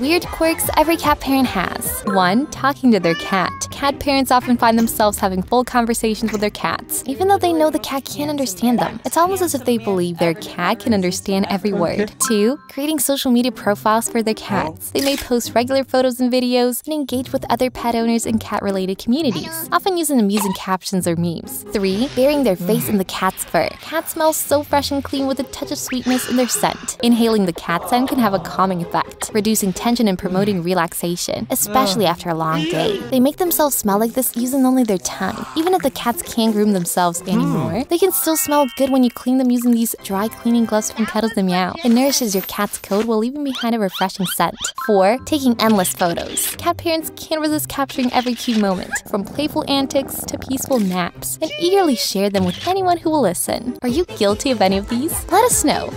Weird quirks every cat parent has. 1. Talking to their cat. Cat parents often find themselves having full conversations with their cats, even though they know the cat can't understand them. It's almost as if they believe their cat can understand every word. 2. Creating social media profiles for their cats. They may post regular photos and videos and engage with other pet owners in cat-related communities, often using amusing captions or memes. 3. Burying their face in the cat's fur. Cats smell so fresh and clean with a touch of sweetness in their scent. Inhaling the cat scent can have a calming effect, reducing tension and promoting relaxation, especially after a long day. They make themselves smell like this using only their tongue. Even if the cats can't groom themselves anymore, they can still smell good when you clean them using these dry cleaning gloves from Cuddles the Meow. It nourishes your cat's coat while leaving behind a refreshing scent. 4. Taking endless photos. Cat parents can't resist capturing every cute moment, from playful antics to peaceful naps, and eagerly share them with anyone who will listen. Are you guilty of any of these? Let us know.